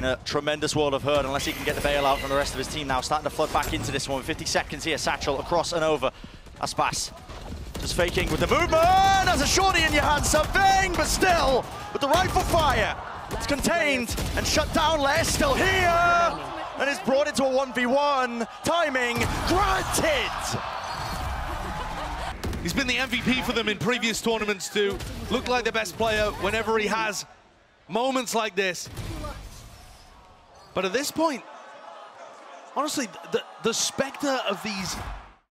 in a tremendous world of hurt unless he can get the bailout from the rest of his team now. Starting to flood back into this one. 50 seconds here. Satchel across and over. Aspas just faking with the movement. Has a shorty in your hand, something, but still with the rifle fire. It's contained and shut down. Less still here and is brought into a 1v1. Timing granted. He's been the MVP for them in previous tournaments too. look like the best player whenever he has moments like this. But at this point, honestly, the, the specter of these